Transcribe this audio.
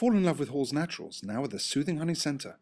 Fall in love with Hall's Naturals now at the Soothing Honey Centre.